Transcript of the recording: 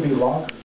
could be longer.